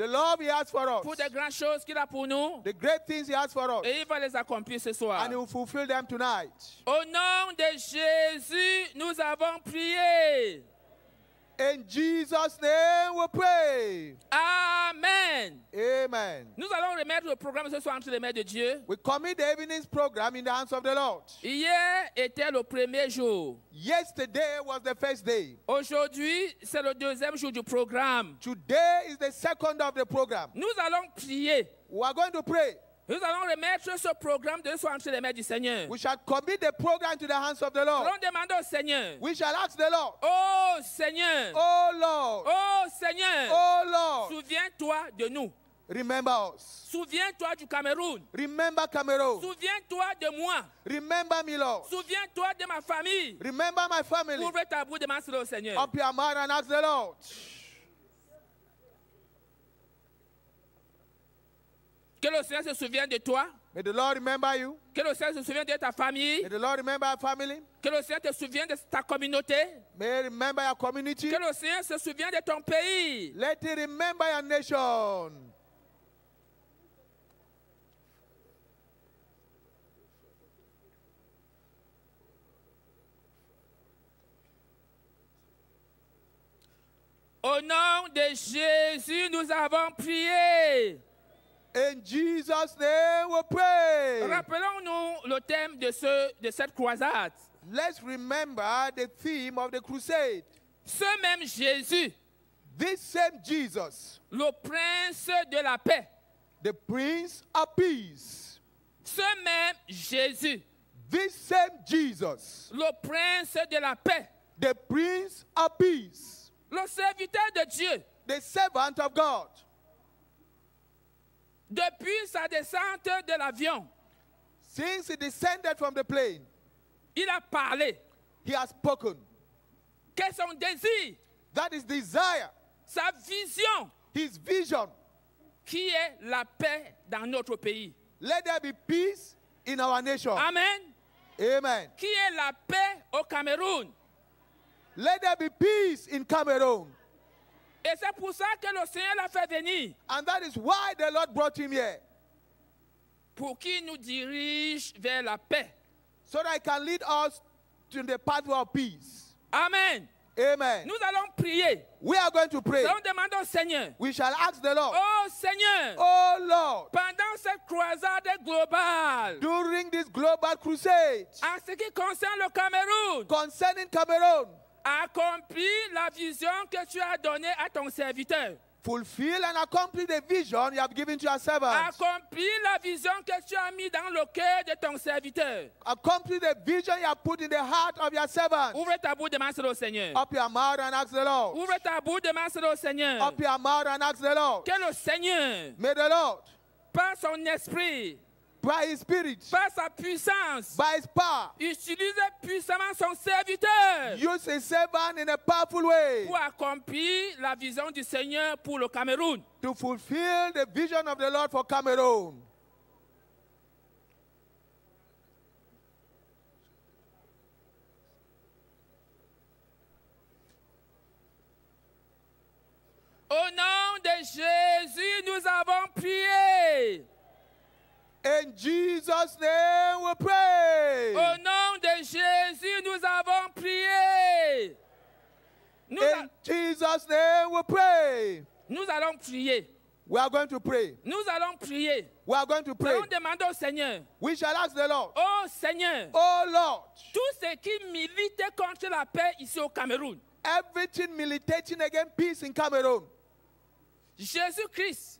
the love He has for pour us, des grandes choses qu'il a pour nous. the great things He has for us, Et il va les accomplir ce soir. and He will fulfill them tonight. Au nom de Jésus, nous avons prié. In Jesus' name we pray. Amen. Amen. Nous allons remettre le programme ce soir entre les mains de Dieu. We commit the evening's program in the hands of the Lord. Hier était le premier jour. Yesterday was the first day. Aujourd'hui, c'est le deuxième jour du programme. Today is the second of the program. Nous allons prier. We are going to pray. Nous allons remettre ce programme de entre les mains du Seigneur. We shall commit the program to the hands of the Nous Lord. allons demander au Seigneur. We shall ask the Lord, Oh Seigneur. Oh Lord, Oh Seigneur. Oh Lord, Souviens-toi de nous. remember us. Souviens-toi du Cameroun. Remember Cameroon. Souviens-toi de moi. Remember me, Lord. Souviens-toi de ma famille. Remember my family. Ouvre ta bouche, demande cela au Seigneur. Up your mouth and ask the Lord. Que le Seigneur se souvienne de toi. May the Lord remember you. Que le Seigneur se souvienne de ta famille. May the Lord remember family. Que le Seigneur te souvienne de ta communauté. May He remember your community. Que le Seigneur se souvienne de ton pays. Let He remember your nation. Au nom de Jésus, nous avons prié. In Jesus' name we pray. Rappelons-nous le thème de, ce, de cette croisade. Let's remember the theme of the crusade. Ce même Jésus, This same Jesus, le prince de la paix. the Prince of Peace. Ce même Jésus, This same Jesus, le prince de la paix. the Prince of Peace, Le serviteur de Dieu, the servant of God. Depuis sa descente de l'avion, Since he descended from the plane, il a parlé. he has spoken. Qu'est son désir, That is desire, sa vision, his vision. qui est la paix dans notre pays. Let there be peace in our nation. Amen. Amen. Qui est la paix au Cameroun? Let there be peace in Cameroon. Et c'est pour ça que le Seigneur l'a fait venir, And that is why the Lord brought him here. pour qu'il nous dirige vers la paix. So that he can lead us to the pathway of peace. Amen. Amen. Nous allons prier. We are going to pray. Nous allons demander au Seigneur. We shall ask the Lord, Oh Seigneur, Oh Lord, pendant cette croisade globale, during this global crusade en ce qui concerne le Cameroun, concerning Cameroon, accomplis la vision que tu as donnée à ton serviteur. fulfill and accomplish the vision you have given to your servants. Accomplis la vision que tu as mis dans le cœur de ton serviteur. Accomplish the vision you have put in the heart of your servants. Ouvre ta bouche, demande cela au Seigneur. Up your mouth and ask the Lord. Ouvre ta bouche, demande cela au Seigneur. Up your mouth and ask the Lord. Que le Seigneur, May the Lord, par son esprit, by His Spirit, par sa puissance, by His power, utilise puissamment son serviteur use His servant in a powerful way pour accomplir la vision du Seigneur pour le Cameroun. to fulfill the vision of the Lord for Cameroon. Au nom de Jésus, nous avons prié. In Jesus' name we pray. Au nom de Jésus, nous avons prié. Nous, In Jesus' name we pray. nous allons prier. We are going to pray. Nous allons prier. We are going to Nous pray. allons demander au Seigneur. We shall ask the Lord, Oh Seigneur, Oh Lord, tout ce qui milite contre la paix ici au Cameroun, everything militating against peace in Cameroon, Jésus-Christ,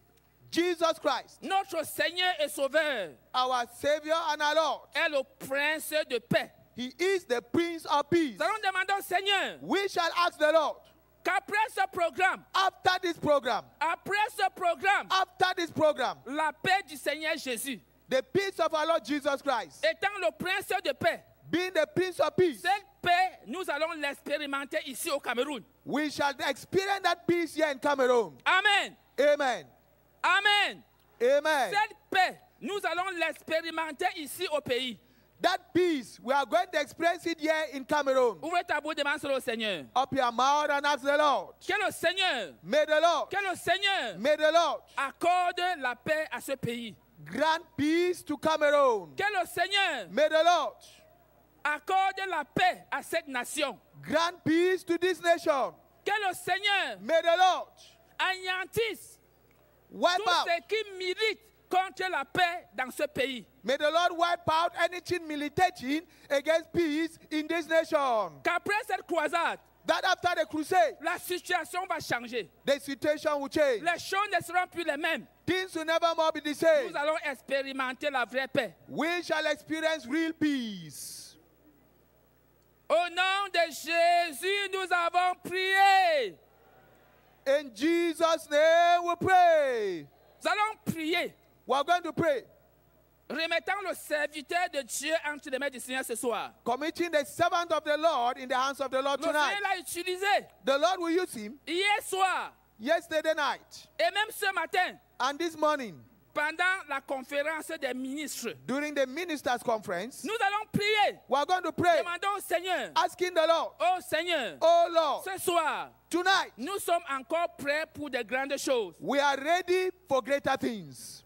Jesus Christ, notre Seigneur et Sauveur, our Savior and our Lord, est le prince de paix. He is the Prince of Peace. Nous allons demander au Seigneur We shall ask the Lord, qu'après ce programme, after this program, après ce programme, after this program, la paix du Seigneur Jésus, the peace of our Lord Jesus Christ, étant le prince de paix, being the Prince of Peace, cette paix, nous allons l'expérimenter ici au Cameroun. we shall experience that peace here in Cameroon. Amen. Amen. Amen. Amen. Cette paix, nous allons l'expérimenter ici au pays. That peace, we are going to experience it here in Cameroon. Ouvrez ta bouche, demande cela au Seigneur. Up your mouth and ask the Lord. Que le Seigneur, May the Lord, que le Seigneur may the Lord accorde la paix à ce pays. grant peace to Cameroon. Que le Seigneur May the Lord accorde la paix à cette nation. grant peace to this nation. Que le Seigneur May the Lord anéantisse wipe tout out. ce qui milite contre la paix dans ce pays. May the Lord wipe out anything militating against peace in this nation. Qu'après cette croisade, That after the crusade, la situation va changer. the situation will change. Les choses ne seront plus les mêmes. Things will never more be the same. Nous allons expérimenter la vraie paix. We shall experience real peace. Au nom de Jésus, nous avons prié. In Jesus' name we pray. Nous allons prier, We are going to pray, remettant le serviteur de Dieu entre les mains du Seigneur ce soir. committing the servant of the Lord in the hands of the Lord Le tonight. Seigneur l'a utilisé The Lord will use him hier soir yesterday night et même ce matin and this morning pendant la conférence des ministres. during the ministers' conference. Nous allons prier. We are going to pray, Demandons au Seigneur, asking the Lord, oh Seigneur, Oh Lord, ce soir, tonight nous sommes encore prêts pour de grandes choses. we are ready for greater things.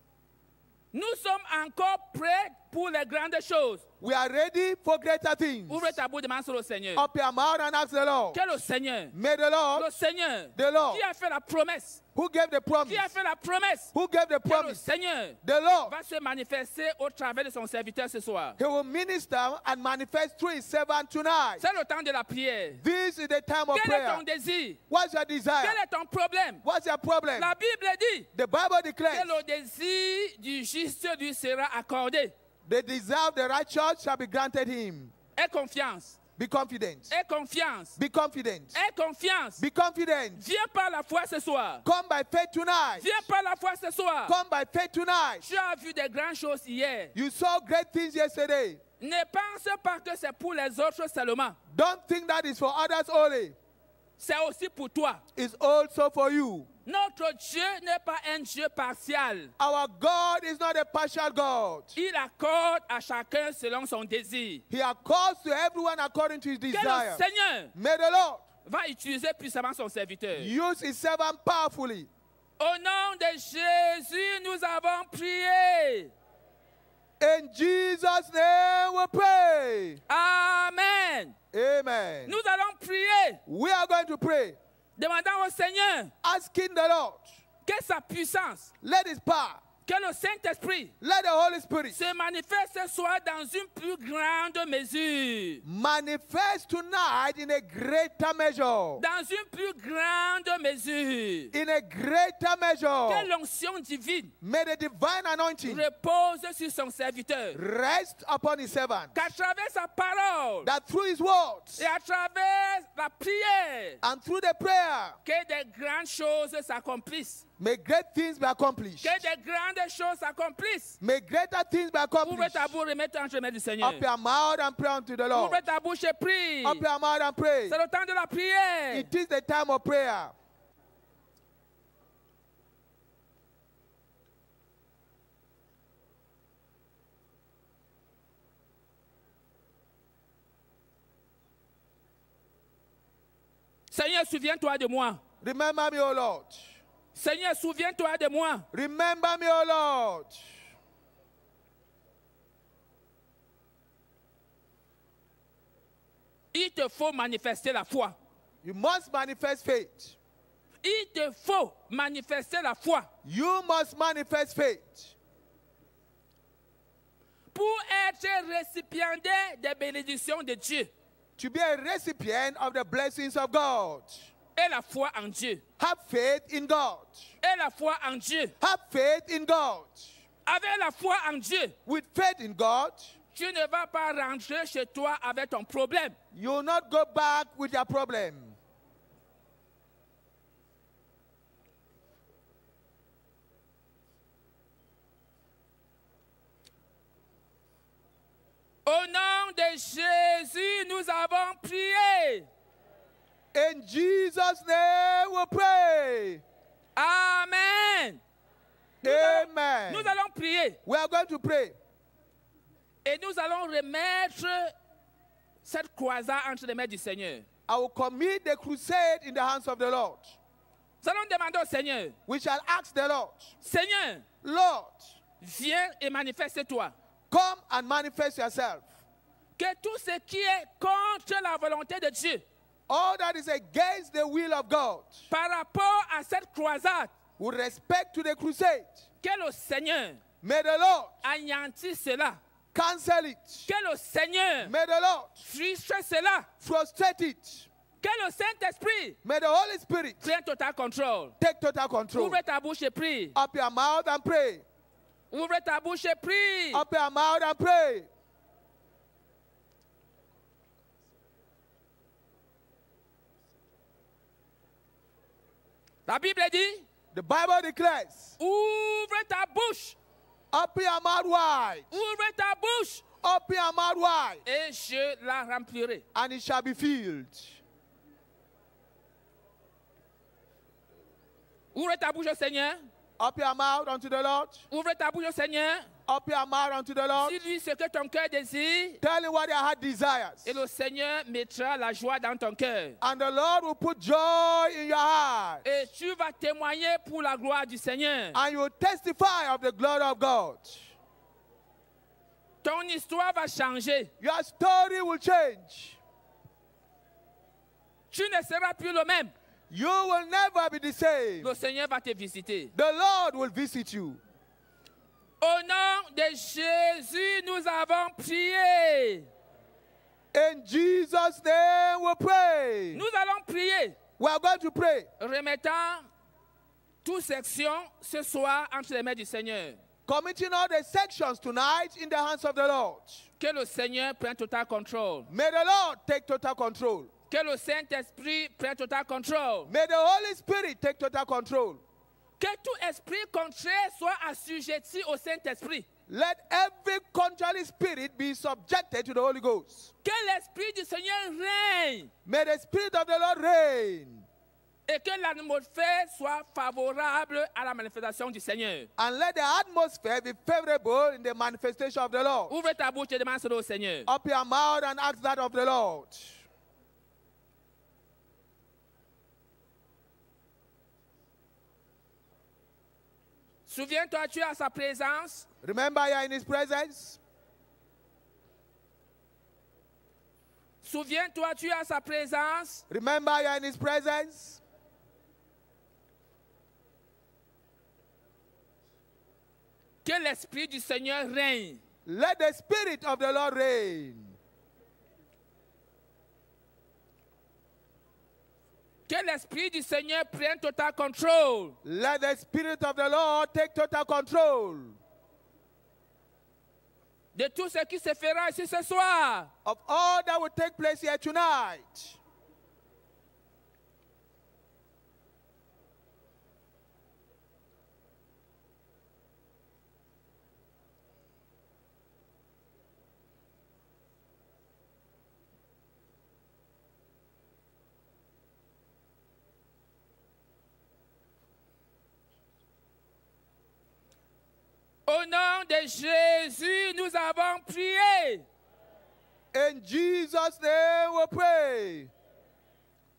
Nous sommes encore prêts pour les grandes choses. We are ready for greater things. Ouvre ta bouche, demande sur le Seigneur. Up your mouth and ask the Lord. Que le Seigneur, May the Lord, le Seigneur, the Lord, qui a fait la promesse, who gave the promise, qui a fait la promesse, who gave the que le promise, Seigneur the Lord, va se manifester au travers de son serviteur ce soir. he will minister and manifest through his servant tonight. C'est le temps de la prière. This is the time of Quel est prayer. ton désir? What's your desire? Quel est ton problème? What's your problem? La Bible dit The Bible que declares le désir du juste lui sera accordé. the desire of the righteous shall be granted him. Aie confiance. Be confident. Aie confiance. Be confident. Aie confiance. Be confident. Viens par la foi ce soir. Come by faith tonight. Viens par la foi ce soir. Come by faith tonight. Tu as vu des grandes choses hier. You saw great things yesterday. Ne pense pas que c'est pour les autres seulement. Don't think that is for others only. C'est aussi pour toi. It's also for you. Notre Dieu n'est pas un Dieu partial. Our God is not a partial God. Il accorde à chacun selon son désir. He accords to everyone according to his Que le desire. Seigneur May the Lord va utiliser puissamment son serviteur. use his servant powerfully. Au nom de Jésus, nous avons prié. In Jesus' name we pray. Amen. Amen. Nous allons prier, We are going to pray, demandant au Seigneur. Asking the Lord, que sa puissance, let his power, que le Saint-Esprit let the Holy Spirit se manifeste ce soir dans une plus grande mesure. manifest tonight in a greater measure. Dans une plus grande mesure. In a greater Que measure. l'onction divine May the divine anointing repose sur son serviteur. rest upon his servant. Qu'à travers sa parole That through his words et à travers la prière, and through the prayer, que des grandes choses s'accomplissent. May great things be accomplished. Que des grandes choses s'accomplissent. May greater things be Ouvre accomplished. ta bouche et mets-toi entre les mains du Seigneur. Up your mouth and pray unto the Lord. Ouvre ta bouche et prie. Up your mouth and pray. C'est le temps de la prière. It is the time of prayer. Seigneur, souviens-toi de moi. Remember me, O Lord. Seigneur, souviens-toi de moi. Remember me, O Lord. Il te faut manifester la foi. You must manifest faith. Il te faut manifester la foi You must manifest faith pour être récipiendaire des bénédictions de Dieu to be a recipient of the blessings of God. Et la foi en Dieu. Have faith in God. Et la foi en Dieu. Have faith in God. Avec la foi en Dieu, With faith in God, tu ne vas pas rentrer chez toi avec ton problème. you will not go back with your problem. Au nom de Jésus, nous avons prié. In Jesus' name we pray. Amen. Nous allons, Amen. nous allons prier. We are going to pray. Et nous allons remettre cette croisade entre les mains du Seigneur. I will commit the crusade in the hands of the Lord. Nous allons demander au Seigneur, We shall ask the Lord, Seigneur, Lord, viens et manifeste-toi. come and manifest yourself. Que tout ce qui est contre la volonté de Dieu All that is against the will of God, par rapport à cette croisade, with respect to the crusade, que le Seigneur may the Lord anéantisse cela. cancel it. Que le Seigneur May the Lord frustre cela. frustrate it. Que le Saint-Esprit May the Holy Spirit prenne total control. take total control. Ouvre ta bouche et prie. Up your mouth and pray. Ouvre ta bouche et prie. Up your mouth and pray. La Bible dit, The Bible declares, ouvre ta bouche. Up your mouth wide. Ouvre ta bouche. Up your mouth wide. Et je la remplirai. And it shall be filled. Ouvre ta bouche au Seigneur. Up your mouth unto the Lord. Ouvre ta bouche au Seigneur. Up your mouth unto the Lord. Dis-lui ce que ton cœur désire. Tell him what your heart desires. Et le Seigneur mettra la joie dans ton cœur. And the Lord will put joy in your heart. Et tu vas témoigner pour la gloire du Seigneur. And you will testify of the glory of God. Ton histoire va changer. Your story will change. Tu ne seras plus le même. You will never be the same. Le Seigneur va te visiter. The Lord will visit you. Au nom de Jésus, nous avons prié. In Jesus' name we pray. Nous allons prier, We are going to pray. remettant toute section ce soir entre les mains du Seigneur. Committing all the sections tonight in the hands of the Lord. Que le Seigneur prenne total contrôle. May the Lord take total control. Que le Saint-Esprit prenne total contrôle. May the Holy Spirit take total control. Que tout esprit contraire soit assujetti au Saint-Esprit. Let every contrary spirit be subjected to the Holy Ghost. Que l'Esprit du Seigneur règne. May the Spirit of the Lord reign. Et que l'atmosphère soit favorable à la manifestation du Seigneur. And let the atmosphere be favorable in the manifestation of the Lord. Ouvre ta bouche et demande cela au Seigneur. Up your mouth and ask that of the Lord. Souviens-toi, tu es à sa présence. Remember, you are in His presence. Souviens-toi, tu es à sa présence. Remember, you are in His presence. Que l'Esprit du Seigneur règne. Let the Spirit of the Lord reign. Que l'Esprit du Seigneur prenne total contrôle. Let the Spirit of the Lord take total control de tout ce qui se fera ici ce soir. of all that will take place here tonight. Au nom de Jésus, nous avons prié. In Jesus' name we pray.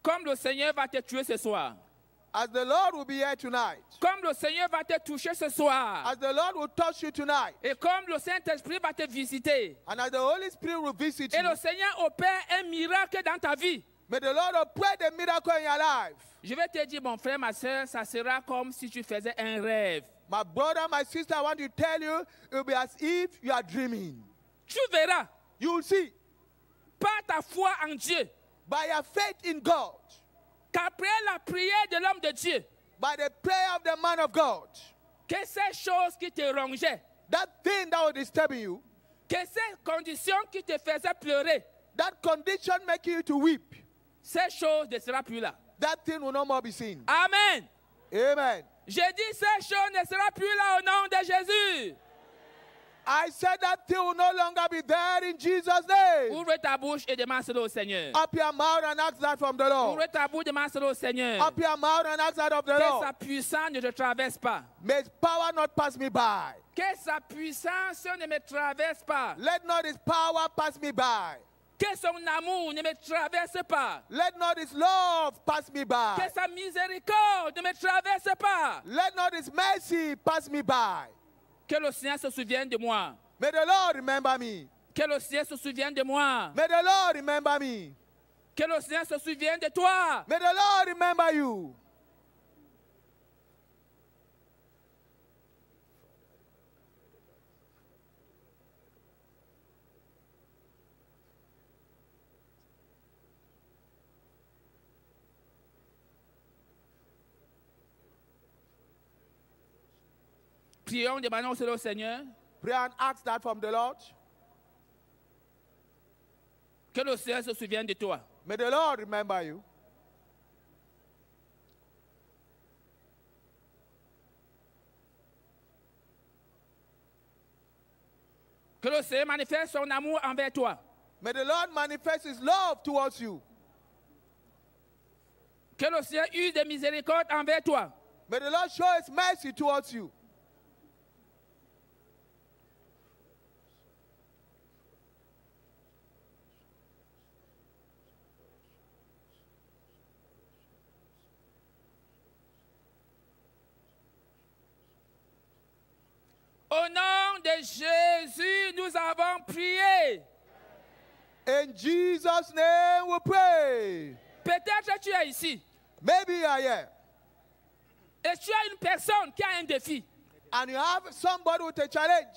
Comme le Seigneur va te tuer ce soir. As the Lord will be here tonight, Comme le Seigneur va te toucher ce soir. as the Lord will touch you tonight, Et comme le Saint-Esprit va te visiter. and as the Holy Spirit will visit Et you, le Seigneur opère un miracle dans ta vie. may the Lord operate the miracle in your life. Je vais te dire, mon frère, ma soeur, ça sera comme si tu faisais un rêve. My brother, my sister, I want to tell you, it will be as if you are dreaming. Tu verras, You will see par ta foi en Dieu, by your faith in God, qu'après la prière de l'homme de Dieu, by the prayer of the man of God, que ces choses qui te rongeaient, that thing that was disturbing you, que ces conditions qui te faisaient pleurer, that condition making you to weep, ces choses ne seront plus là. that thing will no more be seen. Amen. Amen. J'ai dit ces choses ne seront plus là au nom de Jésus. I said that thing will no longer be there in Jesus' name. Ouvre ta bouche et demande cela au Seigneur. Up your mouth and ask that from the Lord. Ouvre ta bouche, demande cela au Seigneur. Up your mouth and ask that of the Que Lord. sa puissance ne te traverse pas. May his power not pass me by. Que sa puissance ne me traverse pas. Let not his power pass me by. Que son amour ne me traverse pas. Let not his love pass me by. Que sa miséricorde ne me traverse pas. Let not his mercy pass me by. Que le Seigneur se souvienne de moi. May the Lord remember me. Que le Seigneur se souvienne de moi. May the Lord remember me. Que le Seigneur se souvienne de toi. May the Lord remember you. Prions, demandons cela au Seigneur. Pray and ask that from the Lord. Que le Seigneur se souvienne de toi. May the Lord remember you. Que le Seigneur manifeste son amour envers toi. May the Lord manifest his love towards you. Que le Seigneur use de miséricorde envers toi. May the Lord show his mercy towards you. Au nom de Jésus, nous avons prié. In Jesus' name we pray. Peut-être tu es ici Maybe are here et tu as une personne qui a un défi and you have somebody with a challenge.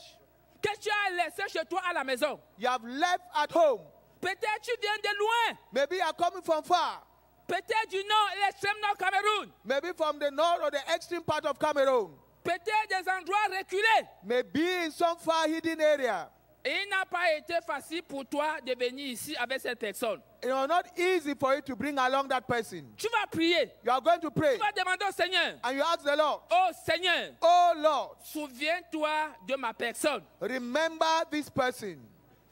que tu as laissé chez toi à la maison. You have left at home. Peut-être tu viens de loin. Maybe you are coming from far. Peut-être du nord l'extrême nord Cameroun. Maybe from the north or the extreme part of Cameroon. Peut-être des endroits reculés. Maybe in some far hidden area. Et il n'a pas été facile pour toi de venir ici avec cette personne. It was not easy for you to bring along that person. Tu vas prier. You are going to pray Tu vas demander au Seigneur. and you ask the Lord, Oh Seigneur, Oh Lord, souviens-toi de ma personne. remember this person.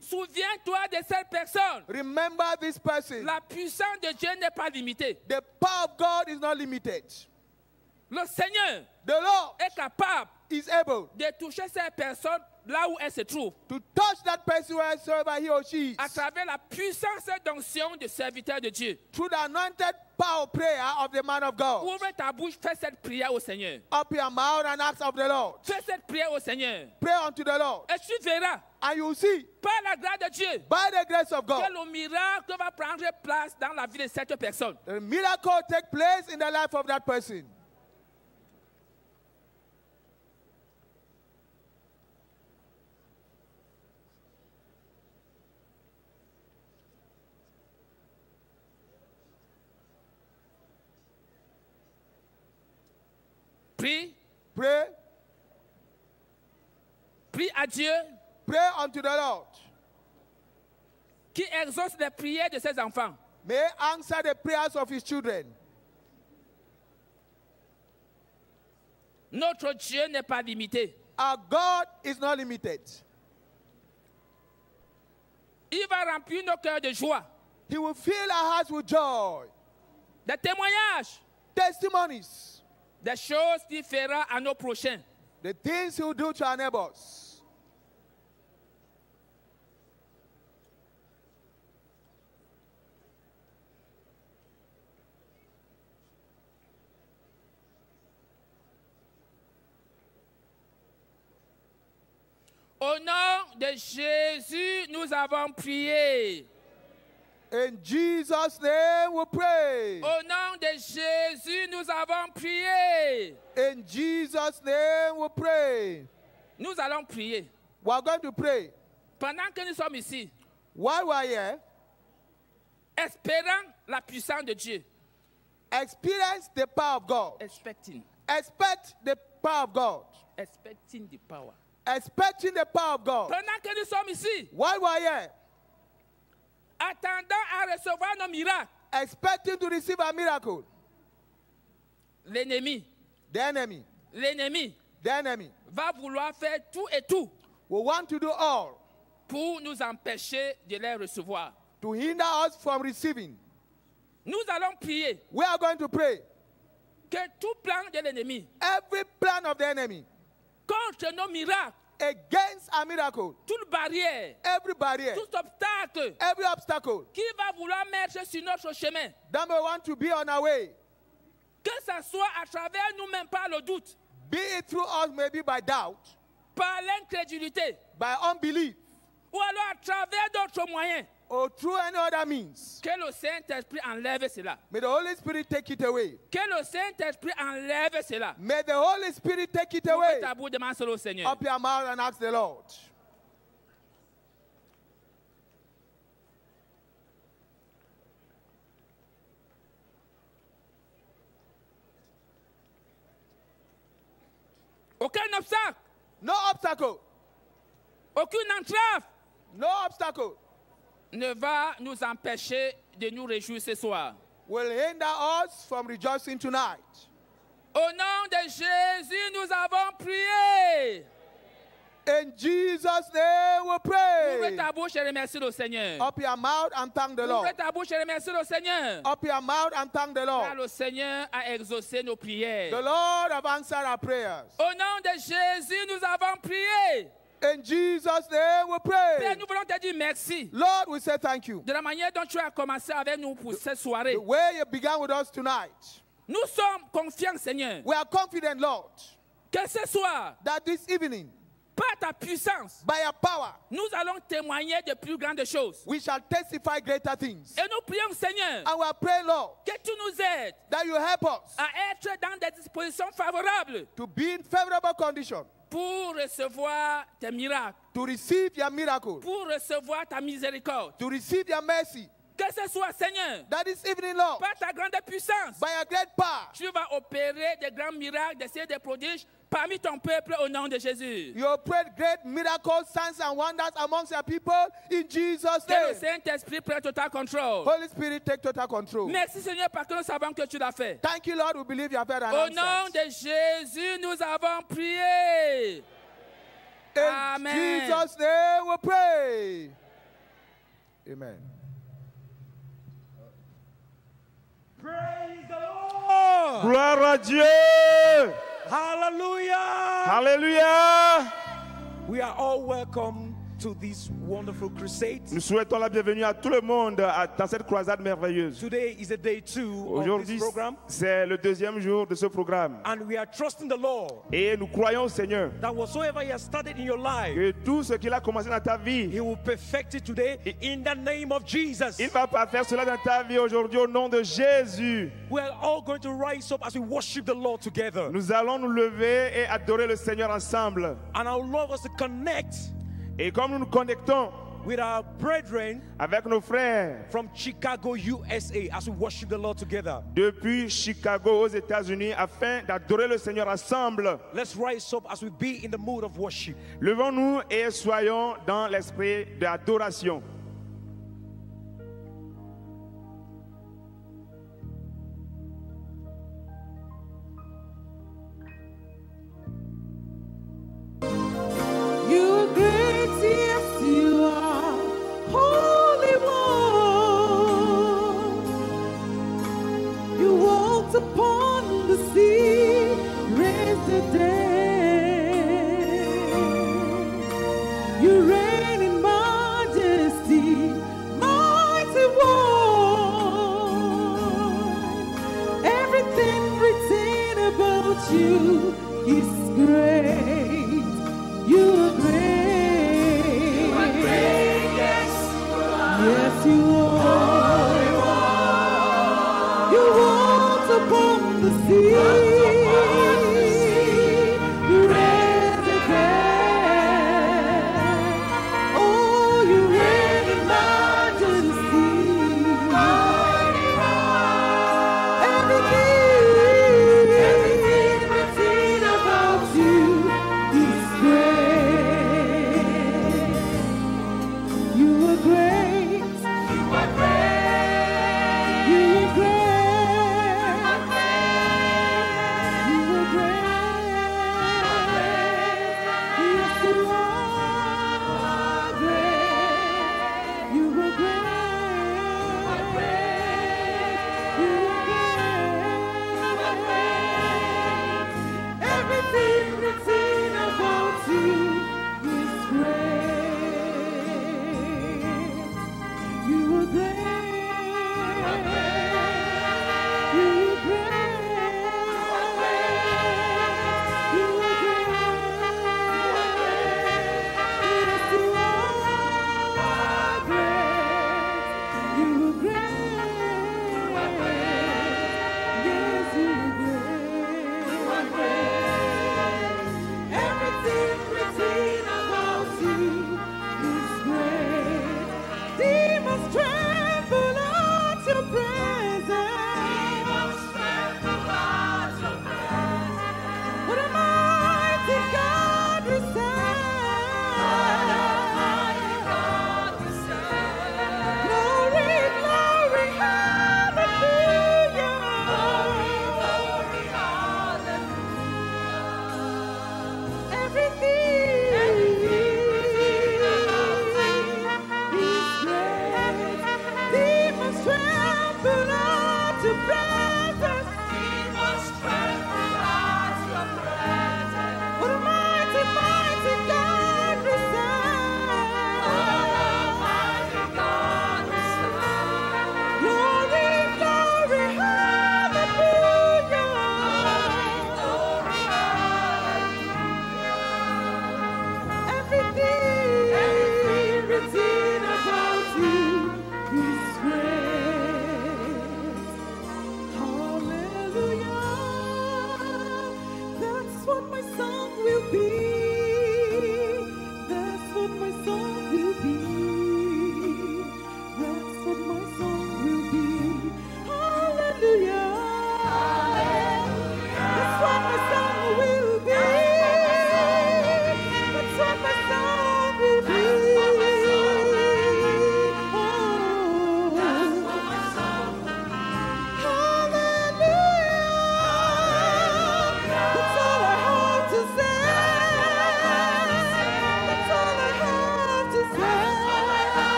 Souviens-toi de cette personne. Remember this person. La puissance de Dieu n'est pas limitée. The power of God is not limited. Le Seigneur The Lord est capable is able de toucher cette personne là où elle se trouve. to touch that person wheresoever he or she À is travers la puissance d'onction de serviteur de Dieu. through the anointed power prayer of the man of God. Ouvre ta bouche, fais cette prière au Seigneur. Up your mouth and ask of the Lord. Fais cette prière au Seigneur. Pray unto the Lord, Et tu verras, and you see par la grâce de Dieu, by the grace of God que le miracle va prendre place dans la vie de cette personne. the miracle take place in the life of that person. Prie, Pray, prie à Dieu pray unto the Lord. qui exauce les prières de ses enfants. May answer the prayers of his children. Notre Dieu n'est pas limité. Our God is not limited. Il va remplir nos cœurs de joie, He will fill our hearts with joy, de témoignages, testimonies, des choses qu'il fera à nos prochains. the things will do to our neighbors. Au nom de Jésus, nous avons prié. In Jesus' name we pray. Au nom de Jésus, nous avons prié. In Jesus' name we pray. Nous allons prier. We are going to pray. Pendant que nous sommes ici, While we are here, espérant la puissance de Dieu. experience the power of God. Expecting. Expect the power of God. Expecting the power. Expecting the power of God. Pendant que nous sommes ici, While we are here, attendant à recevoir nos miracles, expecting to receive a miracle. l'ennemi, The enemy, l'ennemi the enemy va vouloir faire tout et tout We want to do all pour nous empêcher de les recevoir. to hinder us from receiving. Nous allons prier We are going to pray. que tout plan de l'ennemi Every plan of the enemy contre nos miracles, against a miracle, toute barrière, every barrier, tout obstacle. Every obstacle. Qui va vouloir mettre sur notre chemin, that may want to be on our way, que ce soit à travers nous-mêmes par le doute, be it through us, maybe by doubt, par l'incrédulité, by unbelief, ou alors à travers d'autres moyens, or through any other means. que le Saint-Esprit enlève cela. May the Holy Spirit take it away. Que le Saint-Esprit enlève cela. May the Holy Spirit take it away. ta bouche, demande cela au Seigneur. Up your mouth and ask the Lord. Aucun obstacle, No obstacle, aucune entrave no obstacle ne va nous empêcher de nous réjouir ce soir. will hinder us from rejoicing tonight. Au nom de Jésus, nous avons prié. In Jesus' name we Ouvre pray. ta bouche et remercie le Seigneur. Up your mouth and thank the Lord. Ouvre ta bouche et remercie le Seigneur. Up your mouth and thank the Car Lord. le Seigneur a exaucé nos The prières. Lord have answered our prayers. Au nom de Jésus, nous avons prié. In Jesus' name we Père, pray. nous voulons te dire merci Lord, we say thank you. de la manière dont tu as commencé avec nous pour cette soirée. The way you began with us tonight. Nous sommes confiants, Seigneur, We are confident, Lord, que ce soir, that this evening, par ta puissance, by your power, nous allons témoigner de plus grandes choses. we shall testify greater things. Et nous prions, Seigneur, And we are praying, Lord, que tu nous aides that you help us à être dans des dispositions favorables to be in favorable condition pour recevoir tes miracles, to receive your miracle, pour recevoir ta miséricorde. to receive your mercy. Que ce soit, Seigneur, That this evening, Lord, par ta grande puissance, by your great power, tu vas opérer des grands miracles, des signes, des prodiges parmi ton peuple au nom de Jésus. you great miracles, signs, and wonders amongst your people in Jesus' Que le name. Saint-Esprit prenne total contrôle. Holy Spirit, take total control. Merci Seigneur parce que nous savons que tu l'as fait. Thank you, Lord. We believe you have heard and Au nom de Jésus, nous avons prié. In Amen. Jesus' name we pray. Amen. Praise the Lord. Gloire à Dieu. Hallelujah. Alléluia. We are all welcome to this wonderful crusade. Nous souhaitons la bienvenue à tout le monde à- dans cette croisade merveilleuse. Today is a day two of Aujourd'hui, this program, c'est le deuxième jour de ce programme. and we are trusting the Lord Et nous croyons au Seigneur that whatsoever He has started in your life, que tout ce qu'il a commencé dans ta vie, He will perfect it today in the name of Jesus. il va pas faire cela dans ta vie aujourd'hui au nom de Jésus. We are all going to rise up as we worship the Lord together. Nous allons nous lever et adorer le Seigneur ensemble. And I would love us to connect Et comme nous nous connectons with our brethren avec nos frères from Chicago, USA, as we worship the Lord together. depuis Chicago aux États-Unis afin d'adorer le Seigneur ensemble, Let's rise up as we be in the mood of worship. levons-nous et soyons dans l'esprit d'adoration.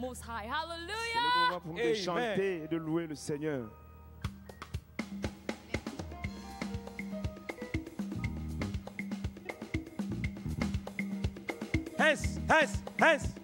Most High. Hallelujah. C'est le moment pour nous de chanter et de louer le Seigneur. Yes, yes, yes.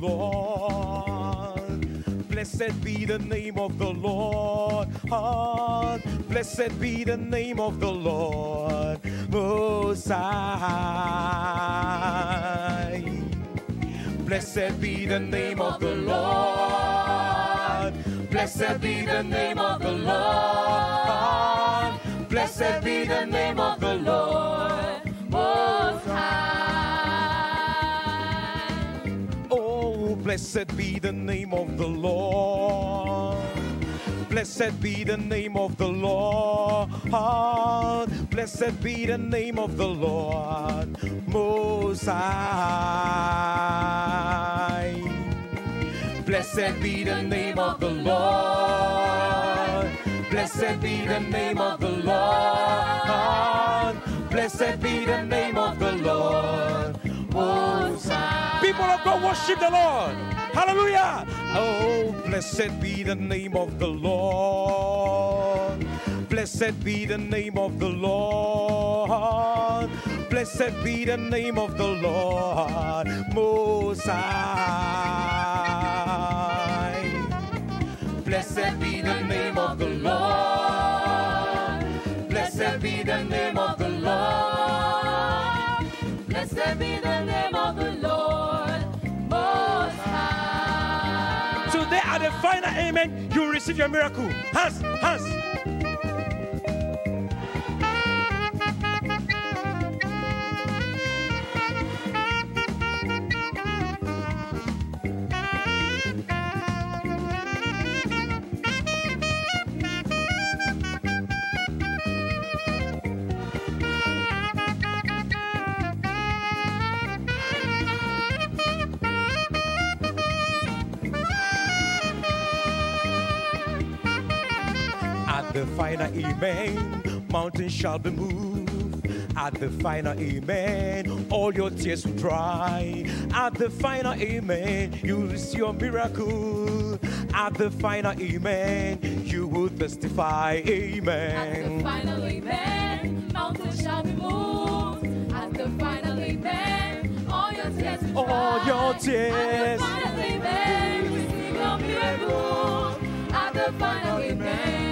Lord. Blessed be the name of the Lord. Blessed be the name of the Lord. Most High. Blessed be the name of the Lord. Blessed be the name of the Lord. Blessed be the name of the Lord. Blessed be the name of the Lord. Blessed be the name of the Lord. Blessed be the name of the Lord. Most High. Blessed be the name of the Lord. Blessed be the name of the Lord. Blessed be the name of the Lord. People of God, worship the Lord. Hallelujah. Oh, blessed be the name of the Lord. Blessed be the name of the Lord. Blessed be the name of the Lord. Most Blessed be the name of the Lord. Blessed be the name of the Lord. Blessed be the name of the Lord. Most high. Today at the final amen, you receive your miracle. Hands, hands. Final amen, mountains shall be moved. At the final amen, all your tears will dry. At the final amen, you will see your miracle. At the final amen, you will testify. Amen. At the final amen, mountains shall be moved. At the final amen, all your tears will All dry. your At the final amen, receive your miracle. At the final amen,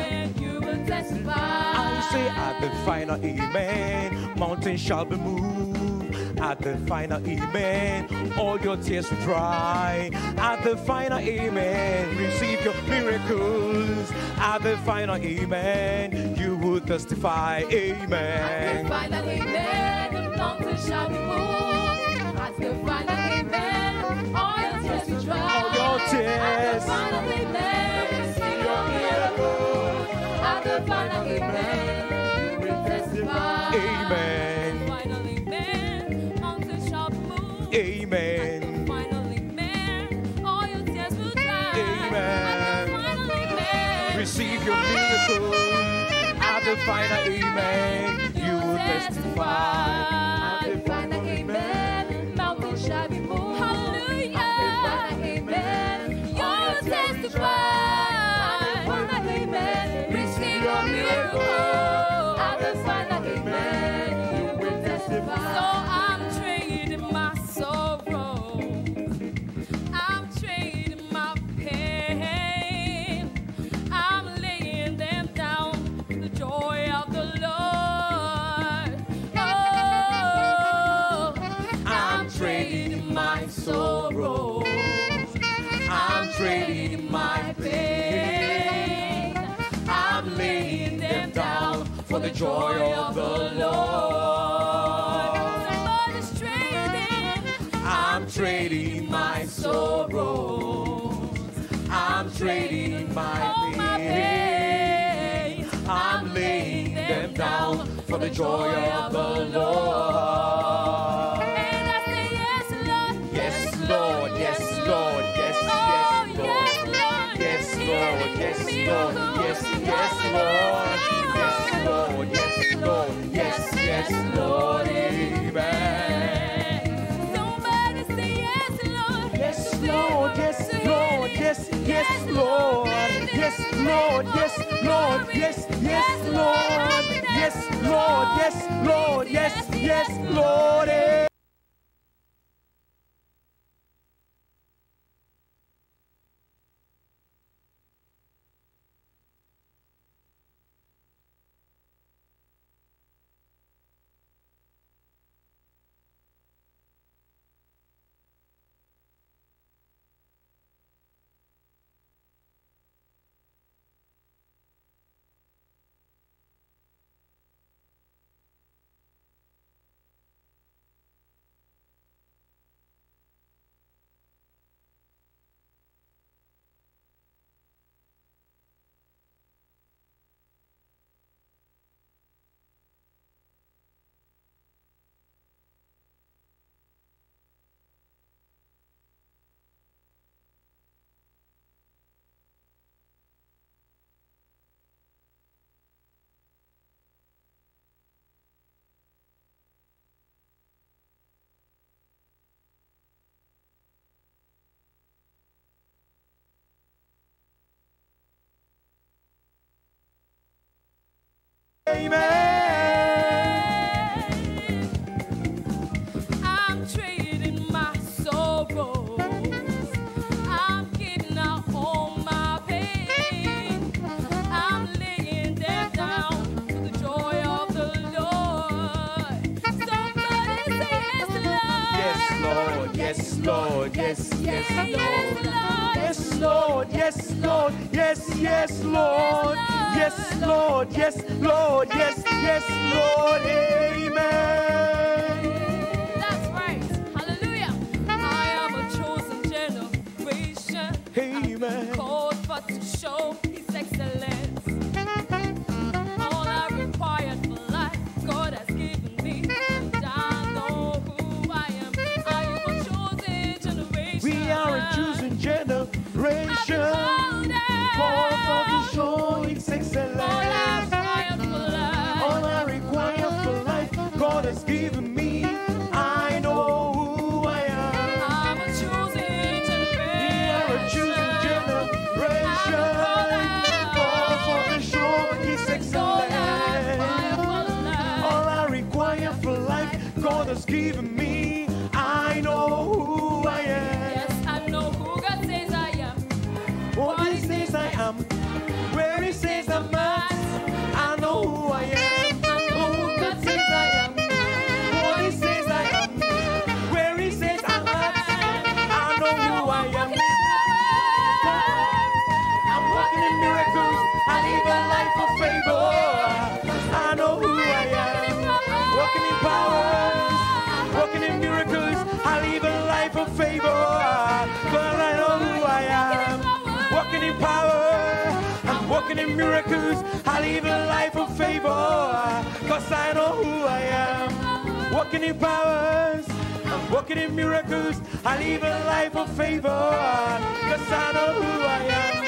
say at the final amen, mountains shall be moved. At the final amen, all your tears will dry. At the final amen, receive your miracles. At the final amen, you will testify. Amen. At the final amen, the mountains shall be moved. At the final amen, all your tears will dry. All your At the final amen, receive your miracle. At the final amen, you will testify. Amen. Finally, man, mountains shall move. Amen. Finally, man, all your tears will dry. Amen. Finally, man, Receive your miracle. At the final amen, you will testify. Joy of the Lord. Trading. I'm trading my sorrows. I'm trading my oh, pain. pain. I'm laying them down for the joy of the Lord. And I say yes, Lord. Yes, Lord, yes, Lord, yes, Oh, Lord. yes, Lord. Yes, Lord, yes, Lord, oh, yes, oh, yes, Lord. Yes, yes, Lord, yes, yes, Lord, amen. Somebody say yes, Lord. Yes, Lord, yes, Lord, yes, yes, Lord. Yes, Lord, yes, Lord, yes, yes, Lord. Yes, Lord, yes, Lord, yes, yes, Lord. Lord. Somebody say yes, Lord. Yes, Lord, yes, Lord, yes, yes, Yes, Lord. Lord. Yes, Lord, yes, Lord, yes, yes, Lord. Yes, Lord, yes, Lord, yes, yes, Lord, amen. come walking in miracles. I live a life of favor. Cause I know who I am. Walking in powers, I'm walking in miracles. I live a life of favor. Cause I know who I am.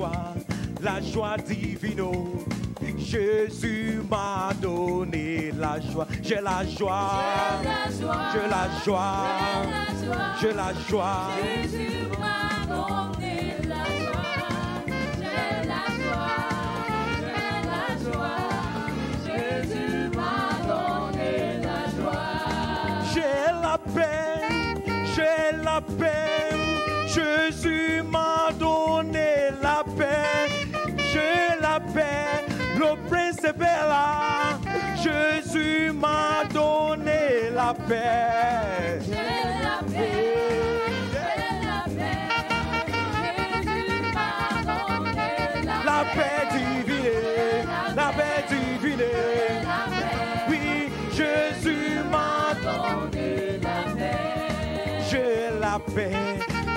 Joie. J'ai la joie, la joie divine. Jésus m'a donné la joie. J'ai la joie. J'ai la joie. J'ai la joie. Jésus m'a donné la joie. J'ai la joie. J'ai la joie. Jésus m'a donné la joie. J'ai la paix, j'ai la paix. Jésus m'a donné prince est là. Jésus m'a donné la paix. J'ai la paix. J'ai la paix. Jésus m'a donné la paix. divine, la paix divine. La paix. Oui, Jésus m'a donné la paix. J'ai la paix,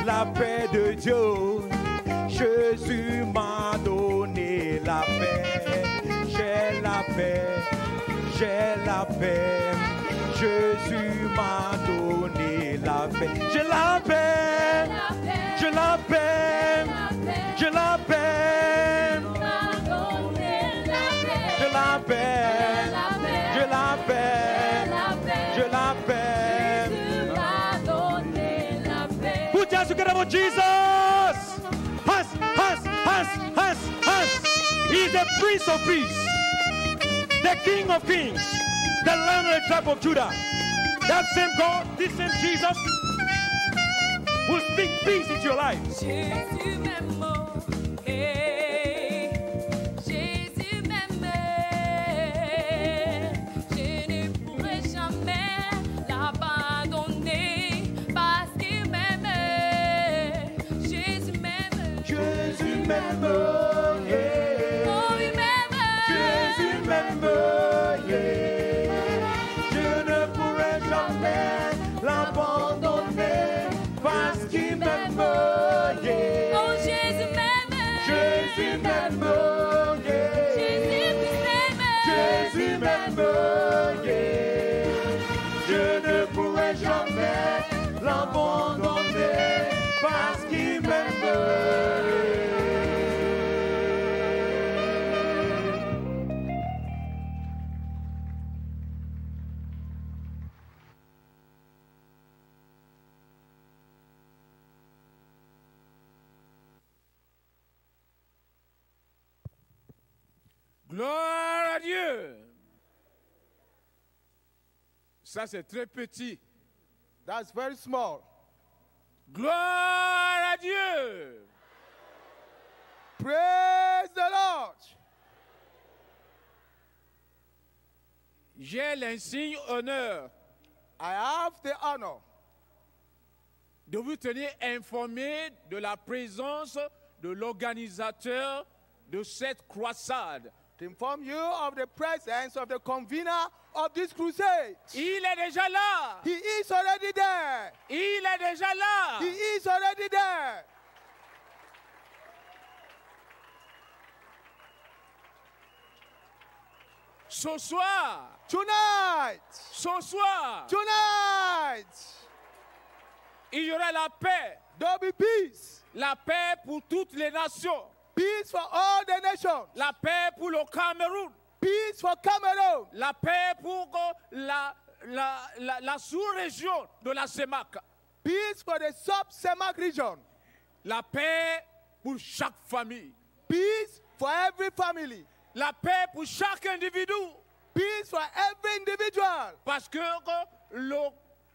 la paix de Dieu. Jésus j'ai la paix. Jésus m'a donné la paix. J'ai la paix, j'ai la paix, j'ai la paix, j'ai la paix, j'ai la paix, j'ai la paix. Jésus m'a donné la paix. Put your hands together for Jesus. Hans, Hans, Hans, Hans, Hans. He is the Prince of Peace, the King of Kings, the Lamb of the tribe of Judah. That same God, this same Jesus, will speak peace into your life. Jésus m'aime, hey. Jésus m'aime, je ne pourrai jamais l'abandonner parce qu'il m'aime. Jésus m'aime, Jésus m'aime, Ça, c'est très petit. That's very small. Gloire à Dieu. Praise the Lord. J'ai l'insigne honneur I have the honor de vous tenir informé de la présence de l'organisateur de cette croisade. to inform you of the presence of the convener of this crusade. Il est déjà là. He is already there. Il est déjà là. He is already there. Ce soir, Tonight, ce soir, tonight, il y aura la paix. there'll be peace. La paix pour toutes les nations. Peace for all the nations. La paix pour le Cameroun. Peace for Cameroon. La paix pour la, la, la, la sous-région de la CEMAC. Peace for the sub-Semak region. La paix pour chaque famille. Peace for every family. La paix pour chaque individu. Peace for every individual. Parce que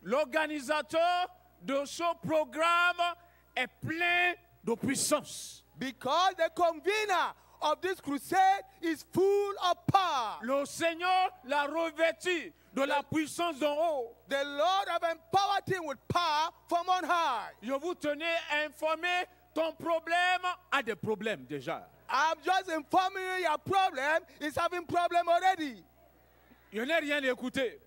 l'organisateur de ce programme est plein de puissance. Because the convener of this crusade is full of power. Le Seigneur l'a revêtu de la puissance d'en haut. The Lord have empowered him with power from on high. Je vous tenais informé, ton problème a des problèmes déjà. I'm just informing you your problem is having problem already. Je n'ai rien écouté.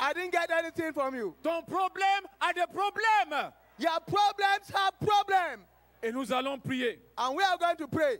I didn't get anything from you. Ton problème a des problèmes. Your problems have problem. Et nous allons prier. And we are going to pray.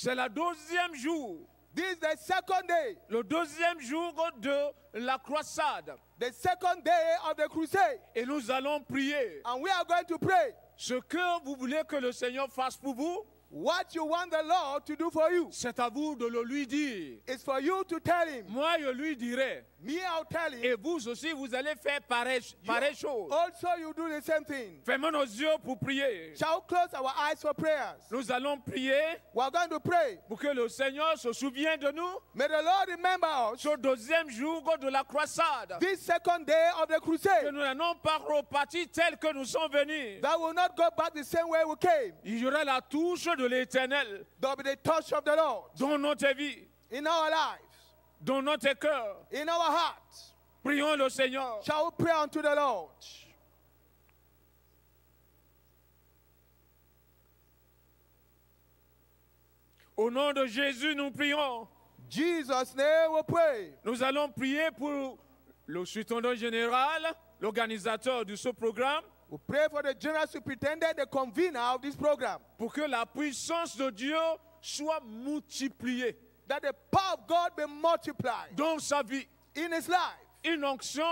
C'est le deuxième jour, This is the second day, le deuxième jour de la croisade. the second day of the crusade. Et nous allons prier. And we are going to pray. Ce que vous voulez que le Seigneur fasse pour vous, What you want the Lord to do for you C'est à vous de le lui dire. is for you to tell him. Moi, je lui dirai. Me, I'll tell him. Et vous aussi, vous allez faire pareille, pareille chose. Also, you do the same thing. Fermons nos yeux pour prier. Shall we close our eyes for prayers? Nous allons prier We're going to pray. pour que le Seigneur se souvienne de nous May the Lord remember us ce deuxième jour de la croisade. this second day of the Que crusade. nous n'allons pas repartir tel que nous sommes venus. That will not go back the same way we came. Il y aura la touche de l'éternel There will be the touch of the Lord dans notre vie, in our lives, dans notre cœur. in our hearts. Prions le Seigneur. Shall we pray unto the Lord? Au nom de Jésus, nous prions. Jesus' name we pray. Nous allons prier pour le surintendant général, l'organisateur de ce programme, We pray for the general superintendent, the convener of this program, pour que la puissance de Dieu soit multipliée that the power of God be multiplied dans sa vie. in his life. Une onction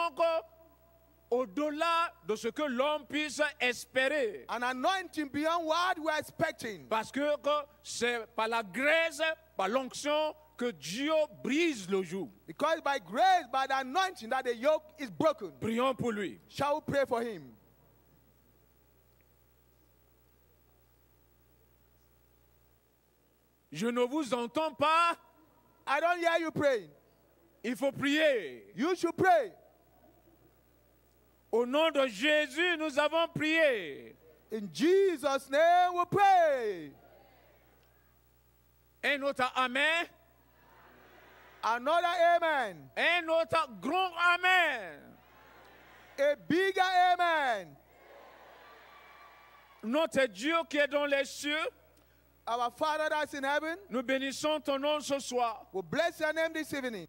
au-delà de ce que l'homme puisse espérer. An anointing beyond what we are expecting. Parce que, que c'est par la grâce, par l'onction que Dieu brise le joug. Because by grace, by the anointing, that the yoke is broken. Prions pour lui. Shall we pray for him? Je ne vous entends pas. I don't hear you praying. Il faut prier. You should pray. Au nom de Jésus, nous avons prié. In Jesus' name we pray. Un autre Amen. Another amen. Un autre grand Amen. A bigger amen. Notre Dieu qui est dans les cieux, Our Father that's in heaven, nous bénissons ton nom ce soir. we bless your name this evening.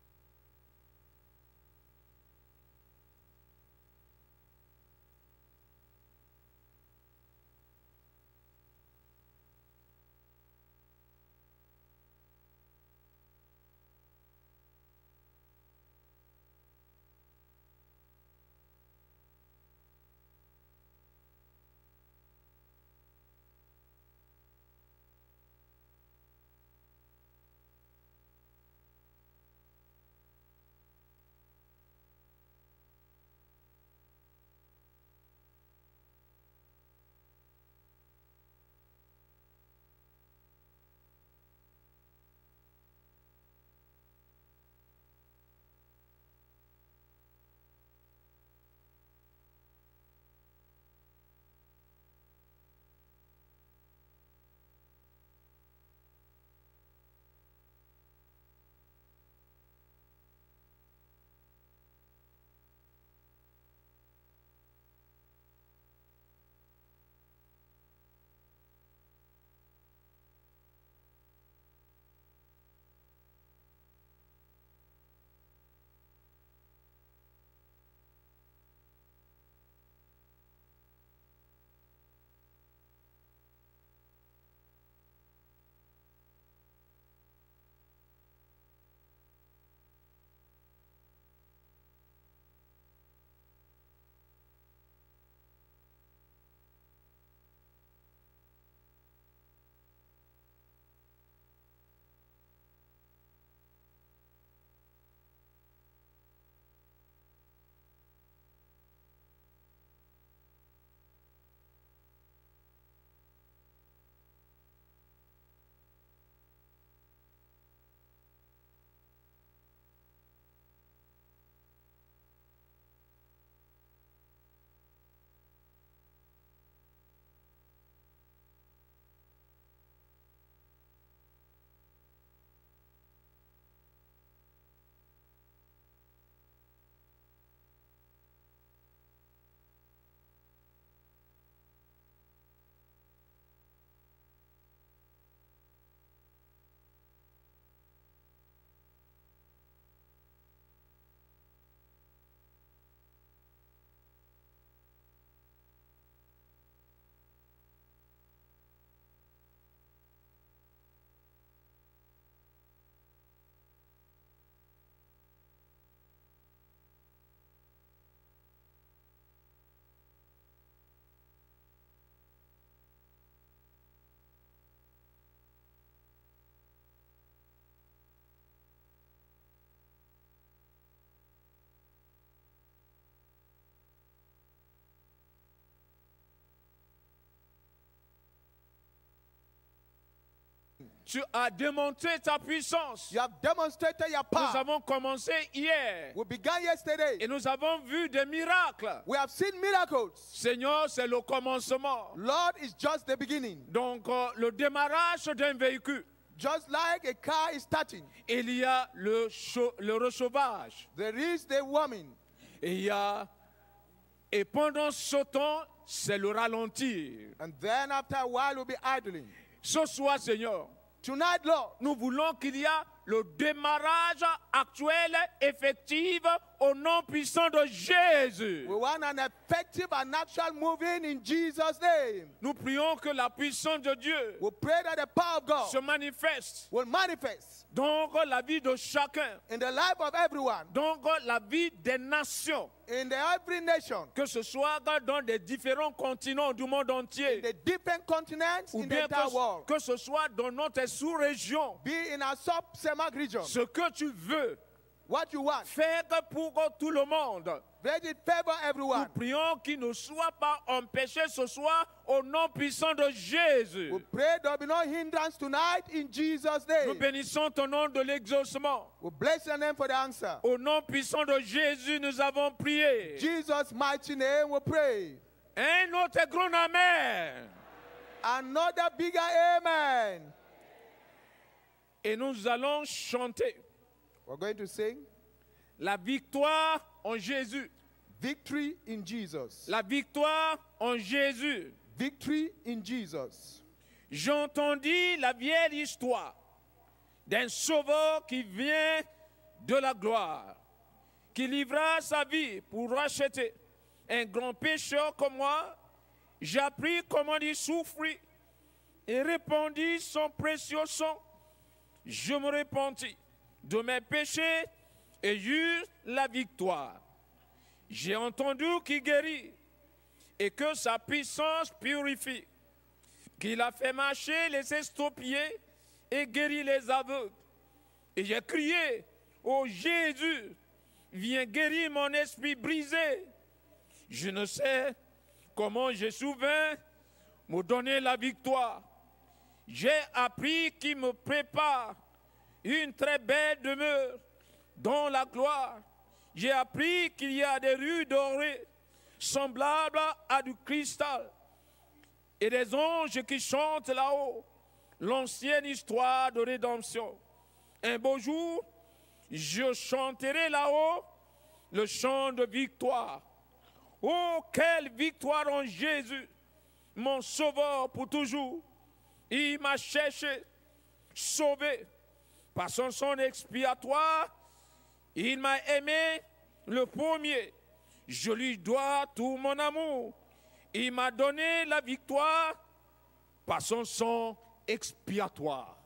Tu as démontré ta puissance. You have demonstrated your Nous power. avons commencé hier We began yesterday. et nous avons vu des miracles. We have seen miracles. Seigneur, c'est le commencement. Lord is just the beginning. Donc, euh, le démarrage d'un véhicule, Just like a car is starting, il y a le, le rechauffage. there is the warming. Et, il y a, et pendant ce temps, c'est le ralentir. And then after a while, we'll be idling. Ce soir, Seigneur, Nous voulons qu'il y ait le démarrage actuel, effectif, au nom puissant de Jésus. we want an effective and natural moving in Jesus' name. Nous prions que la puissance de Dieu We pray that the power of se God manifeste will manifest dans la vie de chacun, in the life of everyone, dans la vie des nations, in the every nation, que ce soit dans des différents continents du monde in entier, the different continents, ou in the bien entire que, world. que ce soit dans notre sous-région. Be in our sub-Semac region. Ce que tu veux What you want, faire pour tout le monde. Nous prions qu'il ne soit pas empêché ce soir au nom puissant de Jésus. We pray there be no hindrance tonight in Jesus' Nous name. bénissons ton nom de l'exaucement. We bless your name for the answer. Au nom puissant de Jésus, nous avons prié. Jesus' mighty name we pray. Un autre grand Amen. Another bigger amen. Et nous allons chanter We're going to sing la victoire en Jésus. victory in Jesus. La victoire en Jésus. Victory in Jesus. J'entendis la vieille histoire d'un sauveur qui vient de la gloire, qui livra sa vie pour racheter un grand pécheur comme moi. J'appris comment il souffrit et répandit son précieux sang. Je me repentis de mes péchés et eus la victoire. J'ai entendu qu'il guérit et que sa puissance purifie qu'il a fait marcher les estropiés et guéri les aveugles. Et j'ai crié, ô Jésus, viens guérir mon esprit brisé. Je ne sais comment je souvint me donner la victoire. J'ai appris qu'il me prépare une très belle demeure dans la gloire. J'ai appris qu'il y a des rues dorées semblables à du cristal et des anges qui chantent là-haut l'ancienne histoire de rédemption. Un beau jour, je chanterai là-haut le chant de victoire. Oh, quelle victoire en Jésus, mon sauveur pour toujours. Il m'a cherché, sauvé par son expiatoire. Il m'a aimé le premier. Je lui dois tout mon amour. Il m'a donné la victoire par son expiatoire.